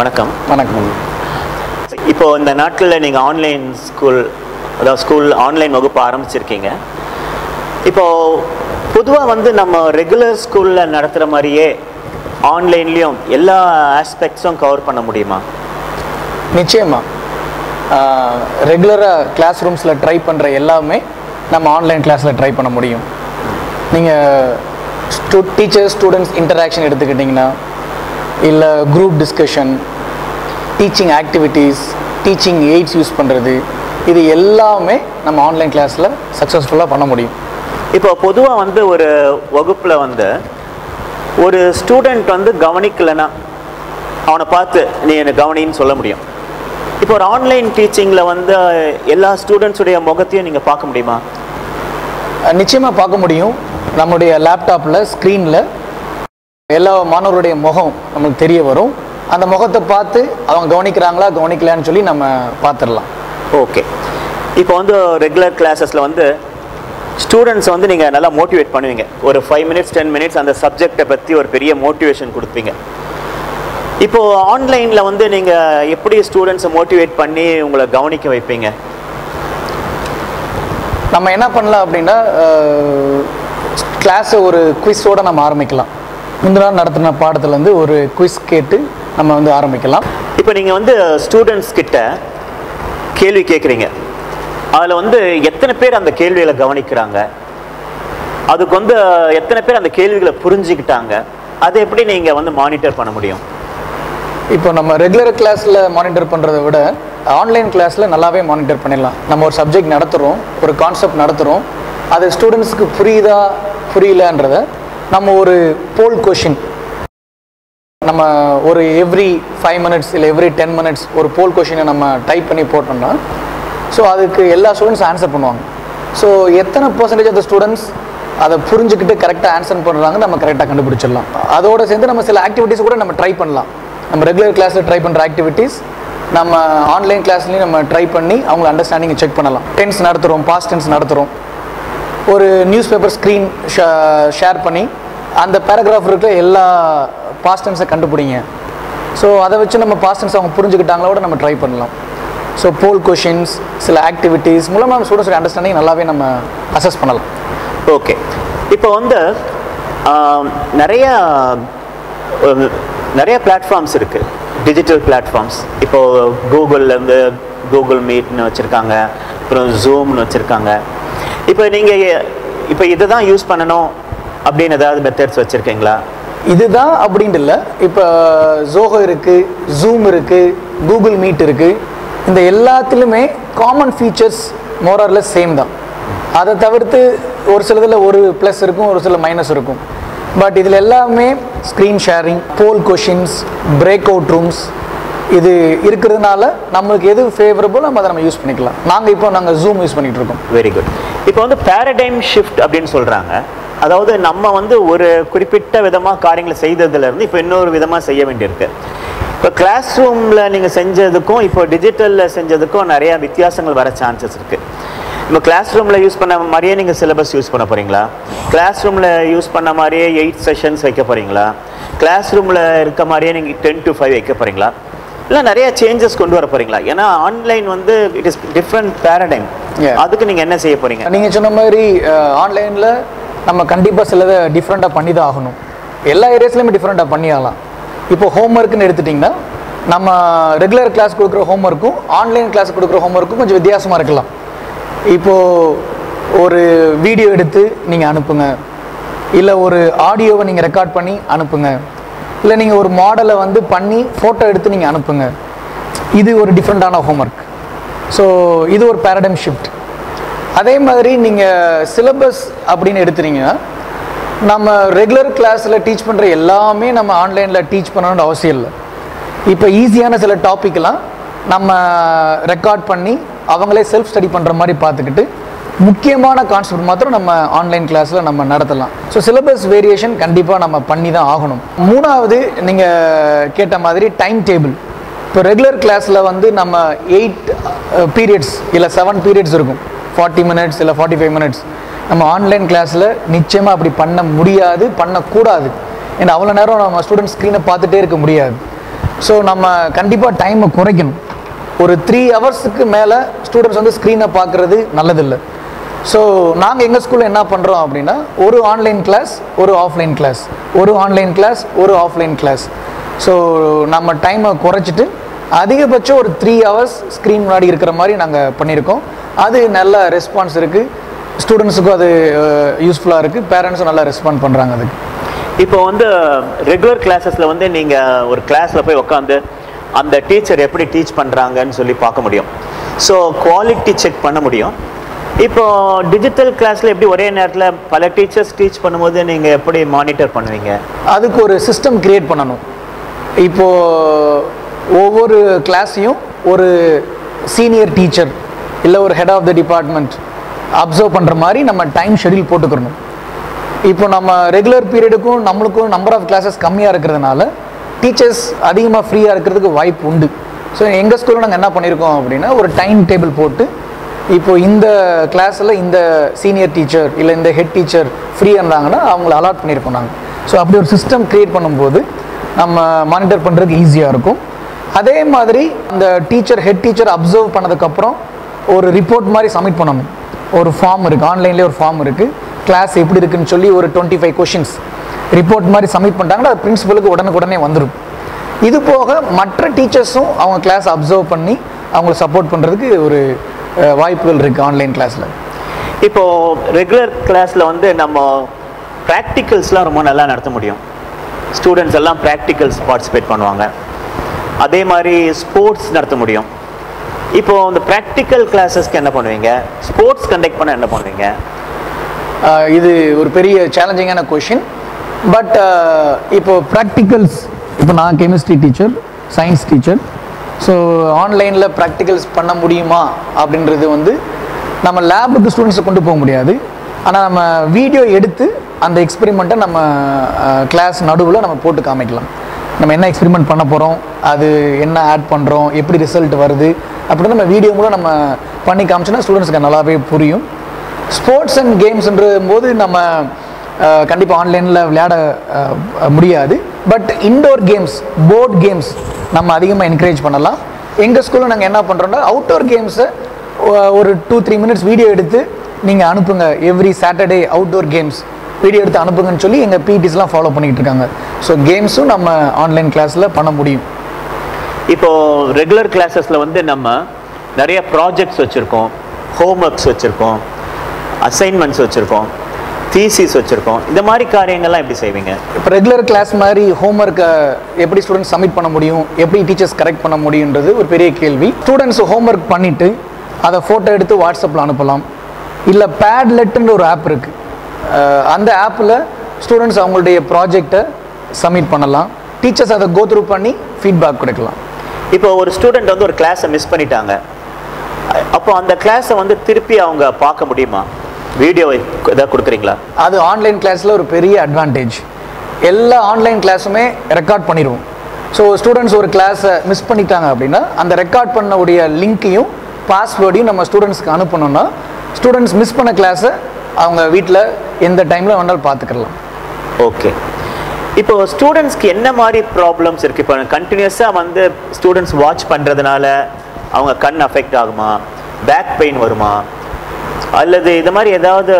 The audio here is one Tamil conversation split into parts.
வணக்கம். வணக்கம். இப்போ இந்த நாட்களில் நீங்கள் ஆன்லைன் ஸ்கூல் அதாவது ஸ்கூல் ஆன்லைன் வகுப்பு ஆரம்பிச்சிருக்கீங்க. இப்போ பொதுவாக வந்து நம்ம ரெகுலர் ஸ்கூலில் நடத்துகிற மாதிரியே ஆன்லைன்லேயும் எல்லா ஆஸ்பெக்ட்ஸும் கவர் பண்ண முடியுமா? நிச்சயமா. ரெகுலராக கிளாஸ் ரூம்ஸில் ட்ரை பண்ணுற எல்லாமே நம்ம ஆன்லைன் கிளாஸில் ட்ரை பண்ண முடியும். நீங்கள் ஸ்டூ டீச்சர் ஸ்டூடெண்ட்ஸ் இன்டராக்ஷன் எடுத்துக்கிட்டிங்கன்னா இல்லை group discussion teaching activities teaching aids use பண்ணுறது இது எல்லாமே நம்ம ஆன்லைன் கிளாஸில் சக்ஸஸ்ஃபுல்லாக பண்ண முடியும். இப்போ பொதுவாக வந்து ஒரு வகுப்பில் வந்து ஒரு ஸ்டூடெண்ட் வந்து கவனிக்கலைன்னா அவனை பார்த்து நீ என்னை கவனின்னு சொல்ல முடியும். இப்போ ஒரு ஆன்லைன் டீச்சிங்கில் வந்து எல்லா ஸ்டூடெண்ட்ஸுடைய முகத்தையும் நீங்கள் பார்க்க முடியுமா? நிச்சயமாக பார்க்க முடியும். நம்முடைய லேப்டாப்பில் ஸ்க்ரீனில் எல்லா மாணவருடைய முகம் நமக்கு தெரிய வரும். அந்த முகத்தை பார்த்து அவங்க கவனிக்கிறாங்களா கவனிக்கலான்னு சொல்லி நம்ம பார்த்துடலாம். ஓகே இப்போ வந்து ரெகுலர் கிளாஸஸில் வந்து ஸ்டூடெண்ட்ஸ் வந்து நீங்கள் நல்லா மோட்டிவேட் பண்ணுவீங்க. ஒரு ஃபைவ் மினிட்ஸ் டென் மினிட்ஸ் அந்த சப்ஜெக்டை பற்றி ஒரு பெரிய மோட்டிவேஷன் கொடுப்பீங்க. இப்போ ஆன்லைனில் வந்து நீங்கள் எப்படி ஸ்டூடெண்ட்ஸை மோட்டிவேட் பண்ணி உங்களை கவனிக்க வைப்பீங்க? நம்ம என்ன பண்ணலாம் அப்படின்னா கிளாஸை ஒரு குவிஸோடு நம்ம ஆரம்பிக்கலாம். முந்தின நடத்தின பாடத்துலேருந்து ஒரு குவிஸ் கேட்டு நம்ம வந்து ஆரம்பிக்கலாம். இப்போ நீங்கள் வந்து ஸ்டூடெண்ட்ஸ் கிட்ட கேள்வி கேட்குறீங்க அதில் வந்து எத்தனை பேர் அந்த கேள்விகளை கவனிக்கிறாங்க? அதுக்கு வந்து எத்தனை பேர் அந்த கேள்விகளை புரிஞ்சுக்கிட்டாங்க? அதை எப்படி நீங்கள் வந்து மானிட்டர் பண்ண முடியும்? இப்போ நம்ம ரெகுலர் கிளாஸில் மானிட்டர் பண்ணுறதை விட ஆன்லைன் கிளாஸில் நல்லாவே மானிட்டர் பண்ணிடலாம். நம்ம ஒரு சப்ஜெக்ட் நடத்துகிறோம் ஒரு கான்செப்ட் நடத்துகிறோம் அது ஸ்டூடெண்ட்ஸ்க்கு புரியுதா புரியலன்றத நம்ம ஒரு போல் கொஷின் நம்ம ஒரு எவ்ரி ஃபைவ் மினிட்ஸ் இல்லை எவ்ரி டென் மினிட்ஸ் ஒரு போல் கொஷினை நம்ம டைப் பண்ணி போட்டோம்னா ஸோ அதுக்கு எல்லா ஸ்டூடெண்ட்ஸ் ஆன்சர் பண்ணுவாங்க. ஸோ எத்தனை பர்சன்டேஜ் ஆஃப் த ஸ்டூடெண்ட்ஸ் அதை புரிஞ்சுக்கிட்டு கரெக்டாக ஆன்சர் பண்ணுறாங்க நம்ம கரெக்டாக கண்டுபிடிச்சிடலாம். அதோட சேர்ந்து நம்ம சில ஆக்டிவிட்டீஸ் கூட நம்ம ட்ரை பண்ணலாம். நம்ம ரெகுலர் கிளாஸில் ட்ரை பண்ணுற ஆக்டிவிட்டீஸ் நம்ம ஆன்லைன் கிளாஸ்லேயும் நம்ம ட்ரை பண்ணி அவங்க அண்டர்ஸ்டாண்டிங்கை செக் பண்ணலாம். டென்ஸ் நடத்துகிறோம் பாஸ்ட் டென்ஸ் நடத்துகிறோம் ஒரு நியூஸ் பேப்பர் ஸ்க்ரீன் ஷேர் பண்ணி அந்த பேராகிராஃப் இருக்கிற எல்லா பாஸ்டன்ஸை கண்டுபிடிங்க. ஸோ அதை வச்சு நம்ம பாஸ்டன்ஸ் அவங்க அவங்க புரிஞ்சுக்கிட்டாங்களோட நம்ம ட்ரை பண்ணலாம். ஸோ போல் கொஷின்ஸ் சில ஆக்டிவிட்டீஸ் மூலமாக நம்ம ஸ்டூடெண்ட்ஸோட அண்டர்ஸ்டாண்டிங் நல்லாவே நம்ம அசஸ் பண்ணலாம். ஓகே இப்போ வந்து நிறையா நிறைய நிறைய பிளாட்ஃபார்ம்ஸ் இருக்குது டிஜிட்டல் பிளாட்ஃபார்ம்ஸ் இப்போது கூகுள்லேருந்து கூகுள் மீட்னு வச்சுருக்காங்க. அப்புறம் ஜூம்னு வச்சுருக்காங்க. இப்போ நீங்கள் இப்போ இதை தான் யூஸ் பண்ணணும் அப்படின்னு ஏதாவது மெத்தட்ஸ் வச்சுருக்கீங்களா? இதுதான் அப்படின்ட்டு இல்லை. இப்போ ஜோஹோ இருக்குது ஜூம் இருக்குது கூகுள் மீட் இருக்குது இந்த எல்லாத்துலேயுமே காமன் ஃபீச்சர்ஸ் மோரார்லெஸ் சேம் தான். அதை தவிர்த்து ஒரு சிலதில் ஒரு ப்ளஸ் இருக்கும் ஒரு சில மைனஸ் இருக்கும். பட் இதில் எல்லாமே screen sharing poll questions break out rooms இது இருக்கிறதுனால நம்மளுக்கு எது ஃபேவரபுள் நம்ம அதை நம்ம யூஸ் பண்ணிக்கலாம். நாங்கள் இப்போ நாங்கள் ஜூம் யூஸ் பண்ணிகிட்டு இருக்கோம் வெரி குட் இப்போ வந்து பேரடைம் ஷிஃப்ட் அப்படின்னு சொல்கிறாங்க அதாவது நம்ம வந்து ஒரு குறிப்பிட்ட விதமாக காரியங்களை செய்ததுலேருந்து இப்போ இன்னொரு விதமாக செய்ய வேண்டியிருக்கு. இப்போ கிளாஸ் ரூமில் நீங்கள் செஞ்சதுக்கும் இப்போ டிஜிட்டலில் செஞ்சதுக்கும் நிறையா வித்தியாசங்கள் வர சான்சஸ் இருக்குது இப்போ கிளாஸ் ரூமில் யூஸ் பண்ண மாதிரியே நீங்கள் சிலபஸ் யூஸ் பண்ண போகிறீங்களா கிளாஸ் ரூமில் யூஸ் பண்ண மாதிரியே எயிட் செஷன்ஸ் வைக்க போகிறீங்களா கிளாஸ் ரூமில் இருக்க மாதிரியே நீங்கள் டென் டு ஃபைவ் வைக்க போகிறீங்களா இல்லை நிறைய சேஞ்சஸ் கொண்டு வர போகிறீங்களா ஏன்னா ஆன்லைன் வந்து இட் இஸ் டிஃப்ரெண்ட் பேரடைம். அதுக்கு நீங்கள் என்ன செய்ய போகிறீங்க நீங்கள் சொன்ன மாதிரி ஆன்லைனில் நம்ம கண்டிப்பாக சிலதை டிஃப்ரெண்ட்டாக பண்ணி தான் ஆகணும். எல்லா ஏரியாஸ்லையுமே டிஃப்ரெண்ட்டாக பண்ணி ஆகலாம் இப்போ ஹோம்ஒர்க்குன்னு எடுத்துட்டிங்கன்னா நம்ம ரெகுலர் கிளாஸ் கொடுக்குற ஹோம்ஒர்க்கும் ஆன்லைன் கிளாஸ் கொடுக்குற ஹோம்ஒர்க்கும் கொஞ்சம் வித்தியாசமாக இருக்கலாம். இப்போது ஒரு வீடியோ எடுத்து நீங்கள் அனுப்புங்க. இல்லை ஒரு ஆடியோவை நீங்கள் ரெக்கார்ட் பண்ணி அனுப்புங்க. இல்லை நீங்கள் ஒரு மாடலை வந்து பண்ணி ஃபோட்டோ எடுத்து நீங்கள் அனுப்புங்க. இது ஒரு டிஃப்ரெண்ட்டான ஹோம்ஒர்க் ஸோ இது ஒரு பேரடைம் ஷிஃப்ட் அதே மாதிரி நீங்கள் சிலபஸ் அப்படின்னு எடுத்துறீங்கன்னா நம்ம ரெகுலர் கிளாஸில் டீச் பண்ணுற எல்லாமே நம்ம ஆன்லைனில் டீச் பண்ணணும்னு அவசியம் இல்லை. இப்போ ஈஸியான சில டாப்பிக்லாம் நம்ம ரெக்கார்ட் பண்ணி அவங்களே செல்ஃப் ஸ்டடி பண்ணுற மாதிரி பார்த்துக்கிட்டு முக்கியமான கான்செப்ட் மாத்திரம் நம்ம ஆன்லைன் கிளாஸில் நம்ம நடத்தலாம். ஸோ சிலபஸ் வேரியேஷன் கண்டிப்பாக நம்ம பண்ணி தான் ஆகணும். மூணாவது நீங்கள் கேட்ட மாதிரி டைம் டேபிள் இப்போ ரெகுலர் கிளாஸில் வந்து நம்ம எயிட் பீரியட்ஸ் இல்லை செவன் பீரியட்ஸ் இருக்கும். ஃபார்ட்டி மினிட்ஸ் இல்லை ஃபார்ட்டி ஃபைவ் மினிட்ஸ் நம்ம ஆன்லைன் கிளாஸில் நிச்சயமாக அப்படி பண்ண முடியாது பண்ணக்கூடாது. ஏன்னா அவ்வளோ நேரம் நம்ம ஸ்டூடெண்ட் ஸ்க்ரீனை பார்த்துட்டே இருக்க முடியாது. ஸோ நம்ம கண்டிப்பாக டைமை குறைக்கணும். ஒரு த்ரீ ஹவர்ஸுக்கு மேலே ஸ்டூடெண்ட்ஸ் வந்து ஸ்க்ரீனை பார்க்குறது நல்லதில்லை. ஸோ நாங்கள் எங்கள் ஸ்கூலில் என்ன பண்ணுறோம் அப்படின்னா ஒரு ஆன்லைன் கிளாஸ் ஒரு ஆஃப்லைன் கிளாஸ் ஒரு ஆன்லைன் கிளாஸ் ஒரு ஆஃப்லைன் கிளாஸ் ஸோ நம்ம டைமை குறைச்சிட்டு அதிகபட்சம் ஒரு த்ரீ ஹவர்ஸ் ஸ்க்ரீன் முன்னாடி இருக்கிற மாதிரி நாங்கள் பண்ணியிருக்கோம். அது நல்ல ரெஸ்பான்ஸ் இருக்குது ஸ்டூடெண்ட்ஸுக்கும் அது யூஸ்ஃபுல்லாக இருக்குது பேரண்ட்ஸும் நல்லா ரெஸ்பாண்ட் பண்ணுறாங்க அதுக்கு. இப்போ வந்து ரெகுலர் கிளாஸஸில் வந்து நீங்கள் ஒரு கிளாஸில் போய் உட்காந்து அந்த டீச்சர் எப்படி டீச் பண்ணுறாங்கன்னு சொல்லி பார்க்க முடியும். ஸோ குவாலிட்டி செக் பண்ண முடியும். இப்போ டிஜிட்டல் கிளாஸ்ல எப்படி ஒரே நேரத்தில் பல டீச்சர்ஸ் டீச் பண்ணும்போது நீங்க எப்படி மானிட்டர் பண்ணுவீங்க? அதுக்கு ஒரு சிஸ்டம் கிரியேட் பண்ணணும். இப்போ ஒவ்வொரு கிளாஸையும் ஒரு சீனியர் டீச்சர் இல்லை ஒரு head of the department observe பண்ணுற மாதிரி நம்ம டைம் ஷெடியூல் போட்டுக்கணும். இப்போ நம்ம ரெகுலர் பீரியடுக்கும் நம்மளுக்கும் நம்பர் ஆஃப் கிளாஸஸ் கம்மியாக இருக்கிறதுனால டீச்சர்ஸ் அதிகமாக ஃப்ரீயாக இருக்கிறதுக்கு வாய்ப்பு உண்டு. ஸோ எங்கள் ஸ்கூலில் நாங்கள் என்ன பண்ணியிருக்கோம் அப்படின்னா ஒரு டைம் டேபிள் போட்டு இப்போ இந்த கிளாஸில் இந்த சீனியர் டீச்சர் இல்லை இந்த ஹெட் டீச்சர் ஃப்ரீயாக இருந்தாங்கன்னா அவங்கள அலாட் பண்ணியிருப்போம் நாங்கள் ஸோ அப்படி ஒரு சிஸ்டம் க்ரியேட் பண்ணும்போது நம்ம மானிட்டர் பண்ணுறதுக்கு ஈஸியாக இருக்கும். அதே மாதிரி அந்த டீச்சர் ஹெட் டீச்சர் அப்சர்வ் பண்ணதுக்கப்புறம் ஒரு ரிப்போர்ட் மாதிரி சப்மிட் பண்ணணும். ஒரு ஃபார்ம் இருக்குது ஆன்லைன்லேயே ஒரு ஃபார்ம் இருக்குது கிளாஸ் எப்படி இருக்குன்னு சொல்லி ஒரு டுவெண்ட்டி ஃபைவ் கொஷின்ஸ் ரிப்போர்ட் மாதிரி சப்மிட் பண்ணிட்டாங்கன்னா அது பிரின்சிபலுக்கு உடனுக்குடனே வந்துடும் இது போக மற்ற டீச்சர்ஸும் அவங்க கிளாஸ் அப்சர்வ் பண்ணி அவங்கள சப்போர்ட் பண்ணுறதுக்கு ஒரு வாய்ப்புகள் இருக்குது ஆன்லைன் கிளாஸில் இப்போ ரெகுலர் கிளாஸ்ல வந்து நம்ம ப்ராக்டிகல்ஸ்லாம் ரொம்ப நல்லா நடத்த முடியும். ஸ்டூடெண்ட்ஸ் எல்லாம் ப்ராக்டிகல்ஸ் பார்ட்டிசிபேட் பண்ணுவாங்க. அதே மாதிரி ஸ்போர்ட்ஸ் நடத்த முடியும். இப்போ இந்த ப்ராக்டிக்கல் கிளாஸஸ்க்கு என்ன பண்ணுவீங்க? ஸ்போர்ட்ஸ் கண்டக்ட் பண்ண என்ன பண்ணுவீங்க? இது ஒரு பெரிய சேலஞ்சிங்கான கொஷின் பட் இப்போ ப்ராக்டிகல்ஸ் இப்போ நான் chemistry teacher science teacher so ஆன்லைனில் ப்ராக்டிகல்ஸ் பண்ண முடியுமா அப்படின்றது வந்து நம்ம லேபுக்கு ஸ்டூடெண்ட்ஸை கொண்டு போக முடியாது. ஆனால் நம்ம வீடியோ எடுத்து அந்த எக்ஸ்பெரிமெண்ட்டை நம்ம கிளாஸ் நடுவில் நம்ம போட்டு காமிக்கலாம். நம்ம என்ன எக்ஸ்பெரிமெண்ட் பண்ண போகிறோம் அது என்ன ஆட் பண்ணுறோம் எப்படி ரிசல்ட் வருது? அப்படின்னு நம்ம வீடியோ மூலம் நம்ம பண்ணி காமிச்சோன்னா ஸ்டூடெண்ட்ஸ்க்கு நல்லாவே புரியும். ஸ்போர்ட்ஸ் அண்ட் கேம்ஸ்ன்ற போது நம்ம கண்டிப்பாக ஆன்லைனில் விளையாட முடியாது. But indoor games board games நம்ம அதிகமாக என்கரேஜ் பண்ணலாம். எங்கள் ஸ்கூலில் நாங்கள் என்ன பண்ணுறோம்னா அவுட்டோர் கேம்ஸை ஒரு டூ த்ரீ மினிட்ஸ் வீடியோ எடுத்து நீங்கள் அனுப்புங்க. Every Saturday outdoor games video எடுத்து அனுப்புங்கன்னு சொல்லி எங்கள் பிடிஸ்லாம் ஃபாலோ பண்ணிகிட்டு இருக்காங்க. ஸோ கேம்ஸும் நம்ம ஆன்லைன் கிளாஸில் பண்ண முடியும். இப்போ ரெகுலர் கிளாஸஸில் வந்து நம்ம நிறைய ப்ராஜெக்ட்ஸ் வச்சுருக்கோம். ஹோம் ஒர்க்ஸ் வச்சுருக்கோம். அசைன்மெண்ட்ஸ் வச்சுருக்கோம். தீசிஸ் வச்சுருக்கோம். இந்த மாதிரி காரியங்கள்லாம் எப்படி செய்வீங்க? இப்போ ரெகுலர் கிளாஸ் மாதிரி ஹோம்ஒர்க்கை எப்படி ஸ்டூடெண்ட்ஸ் சப்மிட் பண்ண முடியும்? எப்படி டீச்சர்ஸ் கரெக்ட் பண்ண முடியுன்றது ஒரு பெரிய கேள்வி. ஸ்டூடெண்ட்ஸ் ஹோம்ஒர்க் பண்ணிவிட்டு அதை ஃபோட்டோ எடுத்து வாட்ஸ்அப்பில் அனுப்பலாம். இல்லை பேட்லெட்டுன்ற ஒரு ஆப் இருக்குது அந்த ஆப்பில் ஸ்டூடெண்ட்ஸ் அவங்களுடைய ப்ராஜெக்டை சப்மிட் பண்ணலாம். டீச்சர்ஸ் அதை கோ த்ரூ பண்ணி ஃபீட்பேக் கொடுக்கலாம். இப்போ ஒரு ஸ்டூடெண்ட் வந்து ஒரு கிளாஸை மிஸ் பண்ணிட்டாங்க. அப்போ அந்த கிளாஸை வந்து திருப்பி அவங்க பார்க்க முடியுமா? வீடியோ ஏதாவது கொடுக்குறீங்களா? அது ஆன்லைன் கிளாஸில் ஒரு பெரிய அட்வான்டேஜ் எல்லா ஆன்லைன் கிளாஸுமே ரெக்கார்ட் பண்ணிடுவோம். ஸோ ஸ்டூடெண்ட்ஸ் ஒரு கிளாஸை மிஸ் பண்ணிட்டாங்க அப்படின்னா அந்த ரெக்கார்ட் பண்ணக்கூடிய லிங்க்கையும் பாஸ்வேர்டையும் நம்ம ஸ்டூடெண்ட்ஸ்க்கு அனுப்பணும்னா ஸ்டூடெண்ட்ஸ் மிஸ் பண்ண கிளாஸை அவங்க வீட்டில் எந்த டைமில் வேணாலும் பார்த்துக்கலாம். ஓகே இப்போ ஸ்டூடெண்ட்ஸ்க்கு என்ன மாதிரி ப்ராப்ளம்ஸ் இருக்குது இப்போ கண்டினியூஸாக வந்து ஸ்டூடெண்ட்ஸ் வாட்ச் பண்ணுறதுனால அவங்க கண் அஃபெக்ட் ஆகுமா? பேக் பெயின் வருமா? அல்லது இது மாதிரி ஏதாவது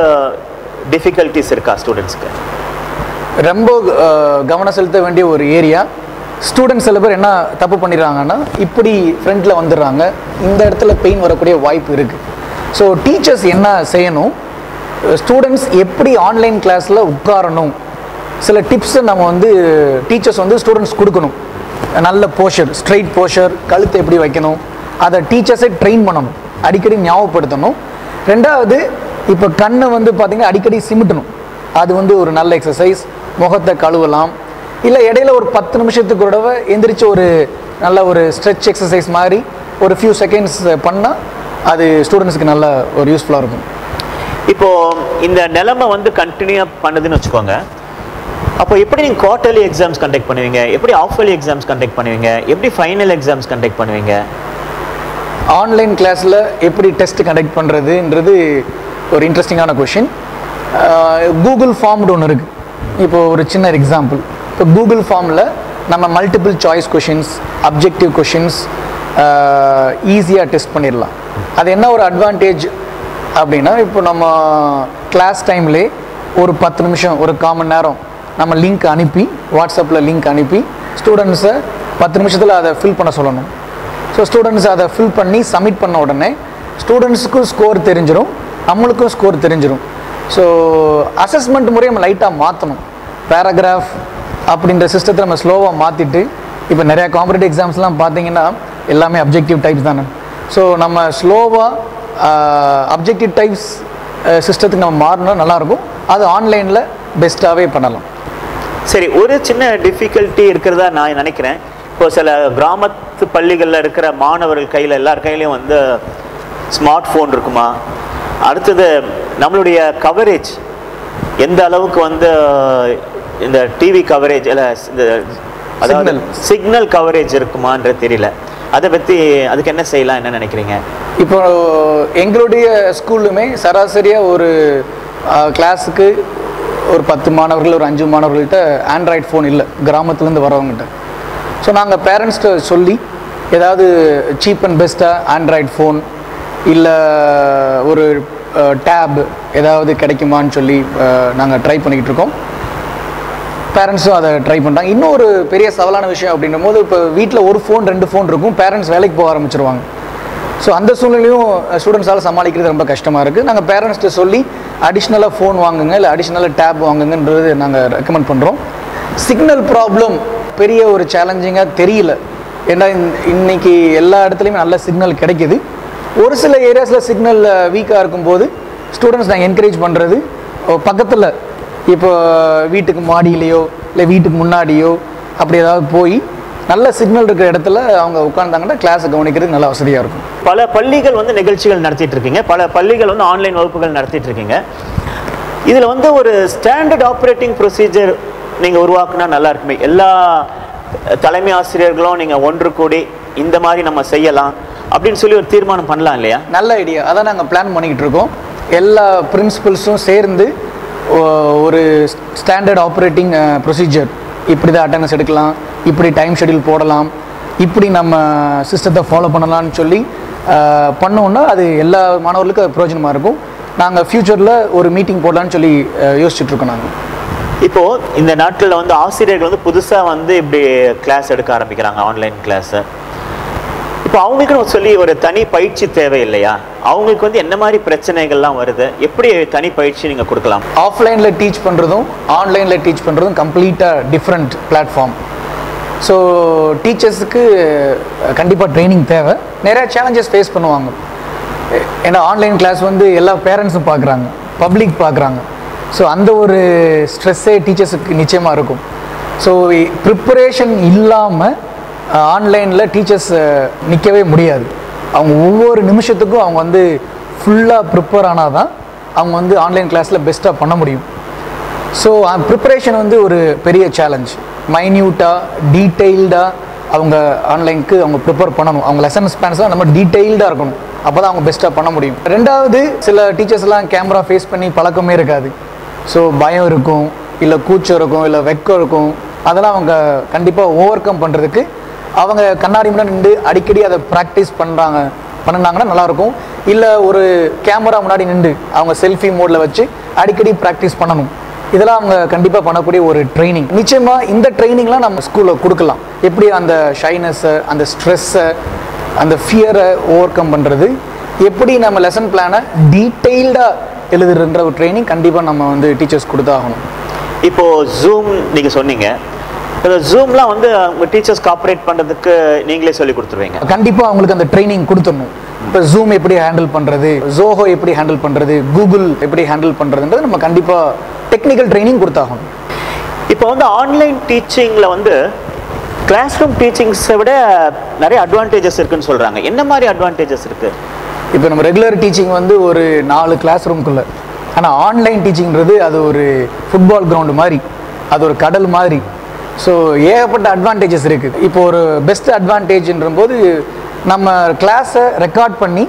டிஃபிகல்ட்டிஸ் இருக்கா ஸ்டூடெண்ட்ஸ்க்கு ரொம்ப கவனம் செலுத்த வேண்டிய ஒரு ஏரியா ஸ்டூடெண்ட்ஸ் சில பேர் என்ன தப்பு பண்ணிடுறாங்கன்னா இப்படி ஃப்ரண்ட்டில் வந்துடுறாங்க. இந்த இடத்துல பெயின் வரக்கூடிய வாய்ப்பு இருக்குது ஸோ டீச்சர்ஸ் என்ன செய்யணும்? ஸ்டூடெண்ட்ஸ் எப்படி ஆன்லைன் கிளாஸில் உட்காரணும்? சில டிப்ஸை நம்ம வந்து டீச்சர்ஸ் வந்து ஸ்டூடெண்ட்ஸ் கொடுக்கணும். நல்ல போஷர் ஸ்ட்ரைட் போஷர் கழுத்தை எப்படி வைக்கணும்? அதை டீச்சர்ஸை ட்ரெயின் பண்ணணும். அடிக்கடி ஞாபகப்படுத்தணும். ரெண்டாவது இப்போ கண்ணை வந்து பார்த்திங்கன்னா அடிக்கடி சிமிட்டணும். அது வந்து ஒரு நல்ல எக்ஸசைஸ் முகத்தை கழுவலாம். இல்லை இடையில ஒரு பத்து நிமிஷத்துக்கு ஒரு தடவை எந்திரிச்சு ஒரு நல்ல ஒரு ஸ்ட்ரெச் எக்ஸசைஸ் மாதிரி ஒரு ஃபியூ செகண்ட்ஸ் பண்ணால் அது ஸ்டூடெண்ட்ஸ்க்கு நல்ல ஒரு யூஸ்ஃபுல்லாக இருக்கும். இப்போது இந்த நிலமை வந்து கண்டினியூ பண்ணுதுன்னு வச்சுக்கோங்க. அப்போ எப்படி நீங்கள் குவார்டர்லி எக்ஸாம்ஸ் கண்டக்ட் பண்ணுவீங்க? எப்படி ஆஃபர்லி எக்ஸாம்ஸ் கண்டக்ட் பண்ணுவீங்க? எப்படி ஃபைனல் எக்ஸாம்ஸ் கண்டக்ட் பண்ணுவீங்க? ஆன்லைன் கிளாஸில் எப்படி டெஸ்ட் கண்டக்ட் பண்ணுறதுன்றது ஒரு இன்ட்ரெஸ்டிங்கான கொஷின் கூகுள் ஃபார்ம்டு ஒன்று இருக்குது இப்போ ஒரு சின்ன எக்ஸாம்பிள் இப்போ கூகுள் ஃபார்மில் நம்ம multiple choice questions objective questions ஈஸியாக டெஸ்ட் பண்ணிடலாம் அது என்ன ஒரு அட்வான்டேஜ் அப்படின்னா இப்போ நம்ம கிளாஸ் டைம்லே ஒரு பத்து நிமிஷம் ஒரு காமன் நேரம் நம்ம லிங்க் அனுப்பி வாட்ஸ்அப்பில் லிங்க் அனுப்பி ஸ்டூடெண்ட்ஸை பத்து நிமிஷத்தில் அதை ஃபில் பண்ண சொல்லணும். ஸோ ஸ்டூடெண்ட்ஸ் அதை ஃபில் பண்ணி சப்மிட் பண்ண உடனே ஸ்டூடெண்ட்ஸுக்கும் ஸ்கோர் தெரிஞ்சிடும் நம்மளுக்கும் ஸ்கோர் தெரிஞ்சிடும் ஸோ அசஸ்மெண்ட் முறையை நம்ம லைட்டாக மாற்றணும் பேராகிராஃப் அப்படின்ற சிஸ்டத்தை நம்ம ஸ்லோவாக மாற்றிட்டு இப்போ நிறையா காம்படிட்டிவ் எக்ஸாம்ஸ்லாம் பார்த்தீங்கன்னா எல்லாமே அப்ஜெக்டிவ் டைப்ஸ் தானே. ஸோ நம்ம ஸ்லோவாக அப்ஜெக்டிவ் டைப்ஸ் சிஸ்டத்துக்கு நம்ம மாறினா நல்லாயிருக்கும். அது ஆன்லைனில் பெஸ்ட்டாகவே பண்ணலாம். சரி ஒரு சின்ன டிஃபிகல்ட்டி இருக்கிறதா நான் நினைக்கிறேன். இப்போ சில கிராமத்து பள்ளிகளில் இருக்கிற மாணவர்கள் கையில் எல்லார் கையிலையும் வந்து ஸ்மார்ட் ஃபோன் இருக்குமா? அடுத்தது நம்மளுடைய கவரேஜ் எந்த அளவுக்கு வந்து இந்த டிவி கவரேஜ் இல்லை இந்த அதாவது. சிக்னல் கவரேஜ் இருக்குமான்றது தெரியல. அதை பற்றி அதுக்கு என்ன செய்யலாம் என்ன நினைக்கிறீங்க? இப்போ எங்களுடைய ஸ்கூல்லுமே சராசரியாக ஒரு கிளாஸுக்கு ஒரு பத்து மாணவர்கள் ஒரு அஞ்சு மாணவர்கள்ட்ட ஆண்ட்ராய்ட் ஃபோன் இல்லை கிராமத்துலேருந்து வரவங்ககிட்ட. ஸோ நாங்கள் பேரண்ட்ஸ்கிட்ட சொல்லி ஏதாவது சீப் அண்ட் பெஸ்ட்டாக ஆண்ட்ராய்ட் ஃபோன் இல்லை ஒரு டேப் ஏதாவது கிடைக்குமான்னு சொல்லி நாங்கள் ட்ரை பண்ணிக்கிட்டு இருக்கோம் பேரண்ட்ஸும் அதை ட்ரை பண்ணுறாங்க இன்னும் ஒரு பெரிய சவாலான விஷயம் அப்படின்னும் போது இப்போ வீட்டில் ஒரு ஃபோன் ரெண்டு ஃபோன் இருக்கும். பேரண்ட்ஸ் வேலைக்கு போக ஆரம்பிச்சிருவாங்க. ஸோ அந்த சூழ்நிலையும் ஸ்டூடெண்ட்ஸால் சமாளிக்கிறது ரொம்ப கஷ்டமாக இருக்குது நாங்கள் பேரண்ட்ஸ்கிட்ட சொல்லி அடிஷ்னலாக ஃபோன் வாங்குங்க இல்லை அடிஷ்னலாக டேப் வாங்குங்கன்றது நாங்கள் ரெக்கமெண்ட் பண்ணுறோம் சிக்னல் ப்ராப்ளம் பெரிய ஒரு சேலஞ்சிங்காக தெரியல. ஏன்னா இன்னைக்கு எல்லா இடத்துலையுமே நல்ல சிக்னல் கிடைக்குது. ஒரு சில ஏரியாஸில் சிக்னல் வீக்காக இருக்கும்போது ஸ்டூடெண்ட்ஸ் நாங்கள் என்கரேஜ் பண்ணுறது பக்கத்தில் இப்போ வீட்டுக்கு மாடியிலையோ இல்லை வீட்டுக்கு முன்னாடியோ அப்படி ஏதாவது போய் நல்ல சிக்னல் இருக்கிற இடத்துல அவங்க உட்காந்தாங்கன்னா கிளாஸை கவனிக்கிறது நல்ல வசதியாக இருக்கும். பல பள்ளிகள் வந்து நிகழ்ச்சிகள் நடத்திட்டு இருக்கீங்க. பல பள்ளிகள் வந்து ஆன்லைன் வகுப்புகள் நடத்திட்டு இருக்கீங்க. இதில் வந்து ஒரு ஸ்டாண்டர்ட் ஆப்ரேட்டிங் ப்ரொசீஜர் நீங்கள் உருவாக்குனா நல்லா இருக்குமே. எல்லா தலைமை ஆசிரியர்களும் நீங்கள் ஒன்று கூடி இந்த மாதிரி நம்ம செய்யலாம் அப்படின்னு சொல்லி ஒரு தீர்மானம் பண்ணலாம் இல்லையா? நல்ல ஐடியா அதான் நாங்கள் பிளான் பண்ணிக்கிட்டு இருக்கோம். எல்லா பிரின்சிபல்ஸும் சேர்ந்து ஒரு ஸ்டாண்டர்ட் ஆப்ரேட்டிங் ப்ரொசீஜர் இப்படி தான் அட்டண்டன்ஸ் எடுக்கலாம் இப்படி டைம் ஷெட்யூல் போடலாம் இப்படி நம்ம சிஸ்டத்தை ஃபாலோ பண்ணலாம்னு சொல்லி பண்ணோன்னா அது எல்லா மாணவர்களுக்கும் அது பிரயோஜனமாக இருக்கும். நாங்கள் ஃப்யூச்சரில் ஒரு மீட்டிங் போடலான்னு சொல்லி யோசிச்சுட்ருக்கோம் நாங்கள் இப்போ இந்த நாட்களில் வந்து ஆசிரியர்கள் வந்து புதுசாக வந்து இப்படி கிளாஸ் எடுக்க ஆரம்பிக்கிறாங்க ஆன்லைன் கிளாஸ் இப்போ அவங்களுக்குன்னு சொல்லி ஒரு தனி பயிற்சி தேவை இல்லையா அவங்களுக்கு வந்து என்ன மாதிரி பிரச்சனைகள்லாம் வருது? எப்படி தனி பயிற்சி நீங்கள் கொடுக்கலாம்? ஆஃப்லைனில் டீச் பண்ணுறதும் ஆன்லைனில் டீச் பண்ணுறதும் கம்ப்ளீட்டாக டிஃப்ரெண்ட் பிளாட்ஃபார்ம் ஸோ டீச்சர்ஸுக்கு கண்டிப்பாக ட்ரைனிங் தேவை. நிறையா சேலஞ்சஸ் ஃபேஸ் பண்ணுவாங்க. ஏன்னா ஆன்லைன் கிளாஸ் வந்து எல்லா பேரண்ட்ஸும் பார்க்குறாங்க. பப்ளிக் பார்க்குறாங்க. ஸோ அந்த ஒரு ஸ்ட்ரெஸ்ஸே டீச்சர்ஸுக்கு நிச்சயமாக இருக்கும். ஸோ ப்ரிப்பரேஷன் இல்லாமல் ஆன்லைனில் டீச்சர்ஸ் நிற்கவே முடியாது. அவங்க ஒவ்வொரு நிமிஷத்துக்கும் அவங்க வந்து ஃபுல்லாக ப்ரிப்பேர் ஆனால் தான் அவங்க வந்து ஆன்லைன் கிளாஸில் பெஸ்ட்டாக பண்ண முடியும். ஸோ ப்ரிப்பரேஷன் வந்து ஒரு பெரிய சேலஞ்ச் மைன்யூட்டாக டீட்டெயில்டாக அவங்க ஆன்லைனுக்கு அவங்க ப்ரிப்பேர் பண்ணணும். அவங்க லெசன் ஸ்பேன்ஸ்லாம் நம்ம டீட்டெயில்டாக இருக்கணும். அப்போ தான் அவங்க பெஸ்ட்டாக பண்ண முடியும். ரெண்டாவது சில டீச்சர்ஸ்லாம் கேமரா ஃபேஸ் பண்ணி பழக்கமே இருக்காது. ஸோ பயம் இருக்கும் இல்லை கூச்சம் இருக்கும் இல்லை வெக்கம் இருக்கும். அதெல்லாம் அவங்க கண்டிப்பாக ஓவர் கம் பண்ணுறதுக்கு அவங்க கண்ணாடி முன்னாடி நின்று அடிக்கடி அதை ப்ராக்டிஸ் பண்ணுறாங்க பண்ணினாங்கன்னா நல்லாயிருக்கும். இல்லை ஒரு கேமரா முன்னாடி நின்று அவங்க செல்ஃபி மோடில் வச்சு அடிக்கடி ப்ராக்டிஸ் பண்ணணும். இதெல்லாம் அவங்க கண்டிப்பாக பண்ணக்கூடிய ஒரு ட்ரைனிங் நிச்சயமாக இந்த ட்ரைனிங்லாம் நம்ம ஸ்கூலில் கொடுக்கலாம். எப்படி அந்த ஷைனஸை அந்த ஸ்ட்ரெஸ்ஸை அந்த ஃபியரை ஓவர் கம் பண்ணுறது எப்படி நம்ம லெசன் பிளானை டீட்டெயில்டாக எழுதுறன்ற ஒரு ட்ரைனிங் கண்டிப்பாக நம்ம வந்து டீச்சர்ஸ் கொடுத்தாகணும் இப்போ ஜூம் நீங்கள் சொன்னீங்க. இந்த ஜூம்லாம் வந்து உங்க டீச்சர்ஸ் காப்பரேட் பண்ணுறதுக்கு நீங்களே சொல்லி கொடுத்துருவீங்க. கண்டிப்பாக அவங்களுக்கு அந்த ட்ரைனிங் கொடுத்துடணும். இப்போ ஜூம் எப்படி ஹேண்டில் பண்ணுறது ஜோஹோ எப்படி ஹேண்டில் பண்ணுறது கூகுள் எப்படி ஹேண்டில் பண்ணுறதுன்றது நம்ம கண்டிப்பாக டெக்னிக்கல் ட்ரைனிங் கொடுத்தாகணும் இப்போ வந்து ஆன்லைன் டீச்சிங்கில் வந்து கிளாஸ் ரூம் டீச்சிங்ஸை விட நிறைய அட்வான்டேஜஸ் இருக்குன்னு சொல்கிறாங்க என்ன மாதிரி அட்வான்டேஜஸ் இருக்குது இப்போ நம்ம ரெகுலர் டீச்சிங் வந்து ஒரு நாலு கிளாஸ் ரூம்குள்ளே ஆனால் ஆன்லைன் டீச்சிங்கிறது அது ஒரு ஃபுட்பால் கிரவுண்டு மாதிரி அது ஒரு கடல் மாதிரி. ஸோ ஏகப்பட்ட அட்வான்டேஜஸ் இருக்குது இப்போ ஒரு பெஸ்ட் அட்வான்டேஜ்ன்ற போது நம்ம கிளாஸை ரெக்கார்ட் பண்ணி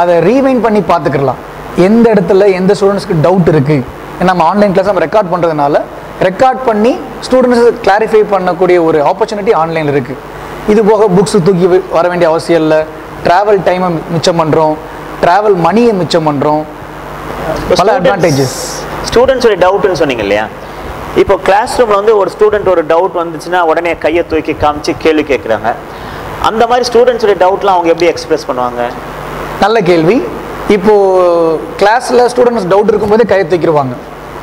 அதை ரீமைண்ட் பண்ணி பார்த்துக்கலாம். எந்த இடத்துல எந்த ஸ்டூடெண்ட்ஸ்க்கு டவுட் இருக்குது நம்ம ஆன்லைன் கிளாஸ் நம்ம ரெக்கார்ட் பண்ணுறதுனால ரெக்கார்ட் பண்ணி ஸ்டூடெண்ட்ஸ் கிளாரிஃபை பண்ணக்கூடிய ஒரு ஆப்பர்ச்சுனிட்டி ஆன்லைனில் இருக்குது இது போக புக்ஸ் தூக்கி வர வேண்டிய அவசியம் இல்லை. ட்ராவல் டைமை மிச்சம் பண்ணுறோம் ட்ராவல் மணியை மிச்சம் பண்ணுறோம் பல அட்வான்டேஜஸ் ஸ்டூடெண்ட்ஸோட டவுட்னு சொன்னீங்க இல்லையா? இப்போ கிளாஸ் ரூம்ல வந்து ஒரு ஸ்டூடெண்ட் ஒரு டவுட் வந்துச்சுன்னா உடனே கையை தூக்கி காமிச்சு கேள்வி கேட்குறாங்க. அந்த மாதிரி ஸ்டூடெண்ட்ஸோட டவுட்லாம் அவங்க எப்படி எக்ஸ்பிரஸ் பண்ணுவாங்க? நல்ல கேள்வி. இப்போ கிளாஸில் ஸ்டூடெண்ட்ஸ் டவுட் இருக்கும்போதே கையை தூக்கிடுவாங்க.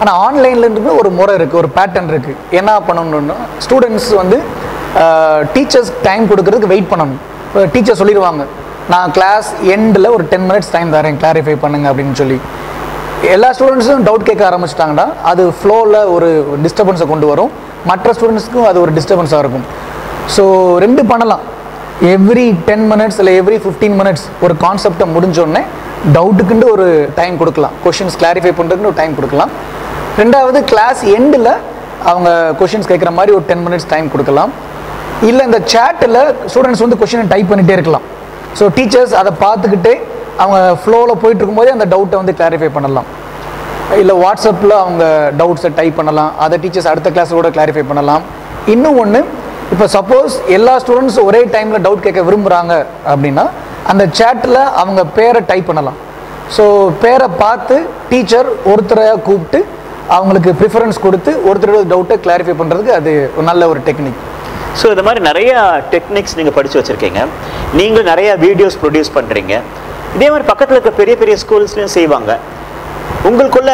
ஆனால் ஆன்லைன்லேருந்து ஒரு முறை இருக்குது ஒரு பேட்டர்ன் இருக்குது என்ன பண்ணணும்னா ஸ்டூடெண்ட்ஸ் வந்து டீச்சர்ஸ் டைம் கொடுக்கறதுக்கு வெயிட் பண்ணணும். டீச்சர் சொல்லிடுவாங்க நான் கிளாஸ் எண்டில் ஒரு டென் மினிட்ஸ் டைம் தரேன் கிளாரிஃபை பண்ணுங்க அப்படின்னு சொல்லி. எல்லா ஸ்டூடெண்ட்ஸும் டவுட் கேட்க ஆரம்பிச்சிட்டாங்கன்னா அது ஃப்ளோவில் ஒரு டிஸ்டர்பன்ஸை கொண்டு வரும். மற்ற ஸ்டூடெண்ட்ஸ்க்கும் அது ஒரு டிஸ்டர்பன்ஸாக இருக்கும். ஸோ ரெண்டு பண்ணலாம். எவ்ரி டென் மினிட்ஸ் இல்லை எவ்ரி ஃபிஃப்டீன் மினிட்ஸ் ஒரு கான்செப்டை முடிஞ்சோடனே டவுட்டுக்குன்ட்டு ஒரு டைம் கொடுக்கலாம். கொஷின்ஸ் கிளாரிஃபை பண்ணுறதுக்குன்னு ஒரு டைம் கொடுக்கலாம். ரெண்டாவது கிளாஸ் எண்டில் அவங்க கொஷின்ஸ் கேட்குற மாதிரி ஒரு டென் மினிட்ஸ் டைம் கொடுக்கலாம். இல்லை இந்த சேட்டில் ஸ்டூடெண்ட்ஸ் வந்து கொஷினை டைப் பண்ணிகிட்டே இருக்கலாம். ஸோ டீச்சர்ஸ் அதை பார்த்துக்கிட்டே அவங்க ஃப்ளோவில் போயிட்டு இருக்கும்போதே அந்த டவுட்டை வந்து கிளாரிஃபை பண்ணலாம். இல்லை வாட்ஸ்அப்பில் அவங்க டவுட்ஸை டைப் பண்ணலாம். அதை டீச்சர்ஸ் அடுத்த கிளாஸோட கிளாரிஃபை பண்ணலாம். இன்னும் ஒன்று இப்போ சப்போஸ் எல்லா ஸ்டூடெண்ட்ஸ் ஒரே டைமில் டவுட் கேட்க விரும்புகிறாங்க அப்படின்னா அந்த சேட்டில் அவங்க பேரை டைப் பண்ணலாம். ஸோ பேரை பார்த்து டீச்சர் ஒருத்தரை கூப்பிட்டு அவங்களுக்கு ப்ரிஃபரன்ஸ் கொடுத்து ஒருத்தரோட டவுட்டை கிளாரிஃபை பண்ணுறதுக்கு அது நல்ல ஒரு டெக்னிக் ஸோ இது மாதிரி நிறைய டெக்னிக்ஸ் நீங்கள் படித்து வச்சுருக்கீங்க. நீங்களும் நிறைய வீடியோஸ் ப்ரொடியூஸ் பண்ணுறீங்க இதே மாதிரி பக்கத்தில் இருக்க பெரிய பெரிய ஸ்கூல்ஸ்லையும் செய்வாங்க. உங்களுக்குள்ள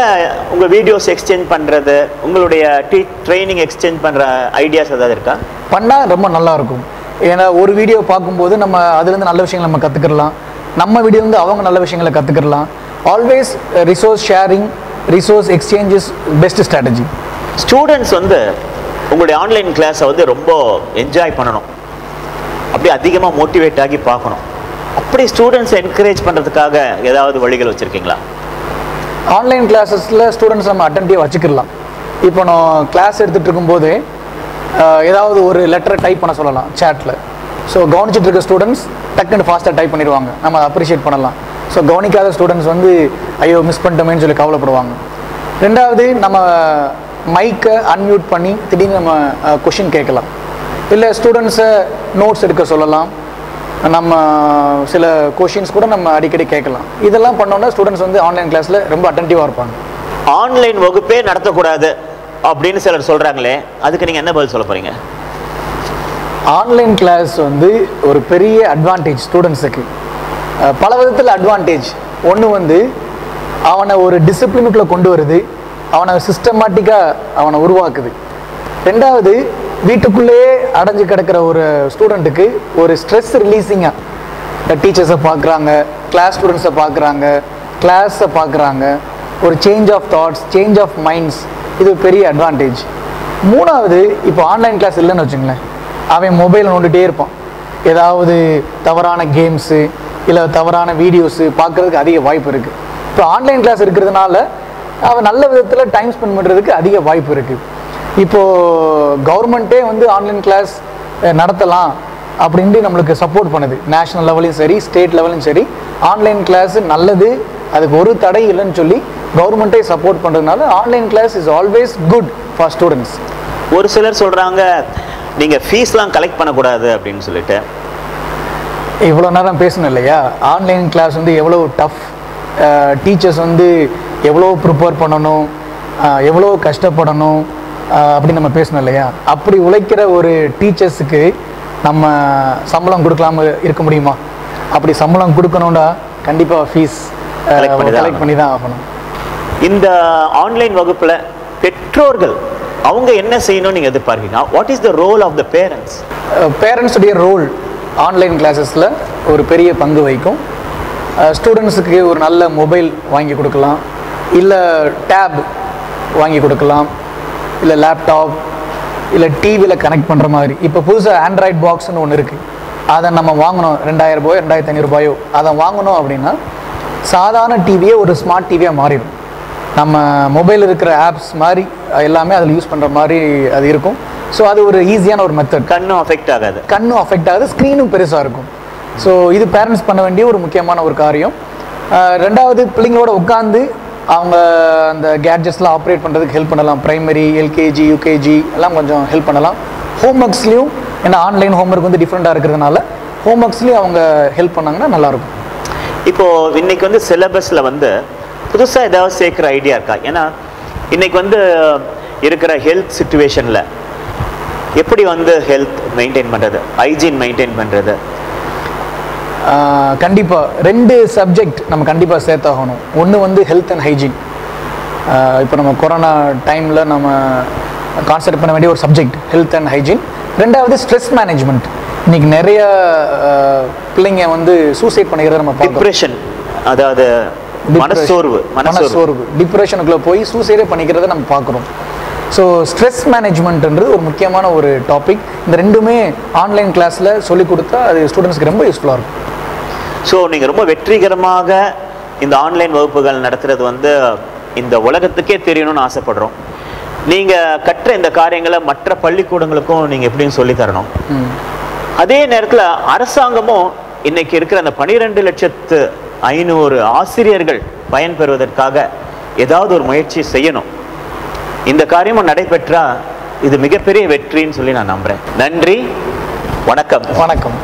உங்கள் வீடியோஸ் எக்ஸ்சேஞ்ச் பண்ணுறது உங்களுடைய டீ ட்ரைனிங் எக்ஸ்சேஞ்ச் பண்ணுற ஐடியாஸ் ஏதாவது இருக்கா? பண்ணால் ரொம்ப நல்லா இருக்கும். ஏன்னா ஒரு வீடியோ பார்க்கும்போது நம்ம அதுலேருந்து நல்ல விஷயங்களை நம்ம கற்றுக்கலாம் நம்ம வீடியோலேருந்து அவங்க நல்ல விஷயங்களை கற்றுக்கலாம் always resource sharing resource exchange is best strategy students வந்து உங்களுடைய ஆன்லைன் கிளாஸை வந்து ரொம்ப என்ஜாய் பண்ணணும். அப்படியே அதிகமாக மோட்டிவேட் ஆகி பார்க்கணும். அப்படி ஸ்டூடெண்ட்ஸை என்கரேஜ் பண்ணுறதுக்காக ஏதாவது வழிகள் வச்சுருக்கீங்களா? ஆன்லைன் கிளாஸஸில் ஸ்டூடெண்ட்ஸ் நம்ம அட்டன்டிவாக வச்சுக்கலாம் இப்போ நான் கிளாஸ் எடுத்துகிட்டு இருக்கும்போது ஏதாவது ஒரு லெட்டரை டைப் பண்ண சொல்லலாம் சேட்டில் ஸோ கவனிச்சுட்டு இருக்க ஸ்டூடெண்ட்ஸ் டக்குன்னு ஃபாஸ்ட்டாக டைப் பண்ணிடுவாங்க. நம்ம அப்ரிஷியேட் பண்ணலாம். ஸோ கவனிக்காத ஸ்டூடெண்ட்ஸ் வந்து ஐயோ மிஸ் பண்ணிட்டோமேன்னு சொல்லி கவலைப்படுவாங்க. ரெண்டாவது நம்ம மைக்கை அன்மியூட் பண்ணி திடீர்னு நம்ம கொஷின் கேட்கலாம். இல்லை ஸ்டூடெண்ட்ஸை நோட்ஸ் எடுக்க சொல்லலாம். நம்ம சில கொஷின்ஸ் கூட நம்ம அடிக்கடி கேட்கலாம். இதெல்லாம் பண்ணோன்னா ஸ்டூடெண்ட்ஸ் வந்து ஆன்லைன் கிளாஸில் ரொம்ப அட்டன்டிவாக இருப்பாங்க. ஆன்லைன் வகுப்பே நடத்தக்கூடாது அப்படின்னு சிலர் சொல்கிறாங்களே அதுக்கு நீங்கள் என்ன பதில் சொல்ல போகிறீங்க ஆன்லைன் கிளாஸ் வந்து ஒரு பெரிய அட்வான்டேஜ் ஸ்டூடெண்ட்ஸுக்கு பல விதத்தில் அட்வான்டேஜ் ஒன்று வந்து அவனை ஒரு டிசிப்ளினுக்குள்ளே கொண்டு வருது. அவனை சிஸ்டமேட்டிக்காக அவனை உருவாக்குது. ரெண்டாவது வீட்டுக்குள்ளேயே அடைஞ்சு கிடக்கிற ஒரு ஸ்டூடெண்ட்டுக்கு ஒரு ஸ்ட்ரெஸ் ரிலீஸிங்காக டீச்சர்ஸை பார்க்குறாங்க கிளாஸ் ஸ்டூடெண்ட்ஸை பார்க்குறாங்க கிளாஸை பார்க்குறாங்க ஒரு change of thoughts change of minds இது பெரிய அட்வான்டேஜ் மூணாவது இப்போ ஆன்லைன் கிளாஸ் இல்லைன்னு வச்சுங்களேன். அவன் மொபைல் நோண்டுகிட்டே இருப்பான். ஏதாவது தவறான கேம்ஸு இல்லை தவறான வீடியோஸு பார்க்குறதுக்கு அதிக வாய்ப்பு இருக்குது இப்போ ஆன்லைன் கிளாஸ் இருக்கிறதுனால அவன் நல்ல விதத்தில் டைம் ஸ்பெண்ட் பண்ணுறதுக்கு அதிக வாய்ப்பு இருக்குது இப்போது கவர்மெண்ட்டே வந்து ஆன்லைன் கிளாஸ் நடத்தலாம் அப்படின்ட்டு நம்மளுக்கு சப்போர்ட் பண்ணுது. நேஷனல் லெவலையும் சரி ஸ்டேட் லெவலையும் சரி. ஆன்லைன் கிளாஸ் நல்லது அதுக்கு ஒரு தடை இல்லைன்னு சொல்லி கவர்மெண்ட்டே சப்போர்ட் பண்ணுறதுனால online class is always good for students ஒரு சிலர் சொல்கிறாங்க நீங்கள் ஃபீஸ்லாம் கலெக்ட் பண்ணக்கூடாது அப்படின்னு சொல்லிட்டு. இவ்வளோ நேரம் பேசணும் இல்லையா? ஆன்லைன் கிளாஸ் வந்து எவ்வளோ டஃப் டீச்சர்ஸ் வந்து எவ்வளோ ப்ரிப்பேர் பண்ணணும் எவ்வளோ கஷ்டப்படணும் அஹ், அப்படி நம்ம பேசணும் இல்லையா? அப்படி உழைக்கிற ஒரு டீச்சர்ஸுக்கு நம்ம சம்பளம் கொடுக்கலாம இருக்க முடியுமா? அப்படி சம்பளம் கொடுக்கணும்னா கண்டிப்பாக ஃபீஸ் கலெக்ட் பண்ணி தான் ஆகணும். இந்த ஆன்லைன் வகுப்பில் பெற்றோர்கள் அவங்க என்ன செய்யணும்னு நீங்கள் எதிர்பார்க்கீங்க what is the role of the parents பேரண்ட்ஸுடைய role online கிளாஸஸில் ஒரு பெரிய பங்கு வகிக்கும். ஸ்டூடெண்ட்ஸுக்கு ஒரு நல்ல மொபைல் வாங்கி கொடுக்கலாம். இல்லை டேப் வாங்கி கொடுக்கலாம் இல்லை லேப்டாப் இல்லை டிவியில் கனெக்ட் பண்ணுற மாதிரி. இப்போ புதுசாக ஆண்ட்ராய்ட் பாக்ஸ்னு ஒன்று இருக்குது அதை நம்ம வாங்கணும். ரெண்டாயிரம் ரூபாயோ ரெண்டாயிரத்தி ஐநூறுபாயோ அதை வாங்கணும் அப்படின்னா சாதாரண டிவியே ஒரு ஸ்மார்ட் டிவியாக மாறிடும். நம்ம மொபைல் இருக்கிற ஆப்ஸ் மாதிரி எல்லாமே அதில் யூஸ் பண்ணுற மாதிரி அது இருக்கும். ஸோ அது ஒரு ஈஸியான ஒரு மெத்தட் கண்ணும் அஃபெக்ட் ஆகாது. கண்ணும் அஃபெக்ட் ஆகுது ஸ்க்ரீனும் பெருசாக இருக்கும். ஸோ இது பேரண்ட்ஸ் பண்ண வேண்டிய ஒரு முக்கியமான ஒரு காரியம். ரெண்டாவது பிள்ளைங்களோட உட்காந்து அவங்க அந்த கேட்ஜெட்ஸ்லாம் ஆப்ரேட் பண்ணுறதுக்கு ஹெல்ப் பண்ணலாம். ப்ரைமரி எல்கேஜி யூகேஜி எல்லாம் கொஞ்சம் ஹெல்ப் பண்ணலாம். ஹோம் ஒர்க்ஸ்லேயும் ஏன்னா ஆன்லைன் ஹோம்ஒர்க் வந்து டிஃப்ரெண்ட்டாக இருக்கிறதுனால ஹோம் ஒர்க்ஸ்லேயும் அவங்க ஹெல்ப் பண்ணாங்கன்னா நல்லாயிருக்கும். இப்போ இன்னைக்கு வந்து சிலபஸில் வந்து புதுசாக ஏதாவது சேர்க்குற ஐடியா இருக்கா? ஏன்னா இன்னைக்கு வந்து இருக்கிற ஹெல்த் சுச்சுவேஷனில் எப்படி வந்து ஹெல்த் மெயின்டைன் பண்ணுறது ஹைஜீன் மெயின்டைன் பண்ணுறது கண்டிப்பாக ரெண்டு சப்ஜெக்ட் நம்ம கண்டிப்பாக சேர்த்தாகணும். ஒன்று வந்து ஹெல்த் அண்ட் ஹைஜீன் இப்போ நம்ம கொரோனா டைமில் நம்ம கான்சென்ட்ரேட் பண்ண வேண்டிய ஒரு சப்ஜெக்ட் ஹெல்த் அண்ட் ஹைஜீன் ரெண்டாவது ஸ்ட்ரெஸ் மேனேஜ்மெண்ட் இன்னைக்கு நிறைய பிள்ளைங்க வந்து சூசைட் பண்ணிக்கிறத நம்ம டிப்ரெஷன் அதாவது மனசோர்வு மனசோர்வு டிப்ரெஷனுக்குள்ள போய் சூசைடே பண்ணிக்கிறத நம்ம பார்க்குறோம். ஸோ ஸ்ட்ரெஸ் மேனேஜ்மெண்ட்ன்றது ஒரு முக்கியமான ஒரு டாபிக் இந்த ரெண்டுமே ஆன்லைன் கிளாஸில் சொல்லி கொடுத்தா அது ஸ்டூடெண்ட்ஸ்க்கு ரொம்ப யூஸ்ஃபுல்லாக இருக்கும். ஸோ நீங்க ரொம்ப வெற்றிகரமாக இந்த ஆன்லைன் வகுப்புகள் நடத்துறது வந்து இந்த உலகத்துக்கே தெரியணும்னு ஆசைப்படுறோம். நீங்க கற்ற இந்த காரியங்களை மற்ற பள்ளிக்கூடங்களுக்கும் நீங்க எப்படின்னு சொல்லி தரணும். அதே நேரத்துல அரசாங்கமும் இன்னைக்கு இருக்கிற அந்த பனிரெண்டு லட்சத்து ஐநூறு ஆசிரியர்கள் பயன்பெறுவதற்காக ஏதாவது ஒரு முயற்சி செய்யணும். இந்த காரியமும் நடைபெற்றா இது மிகப்பெரிய வெற்றின்னு சொல்லி நான் நம்புறேன். நன்றி. வணக்கம். வணக்கம்.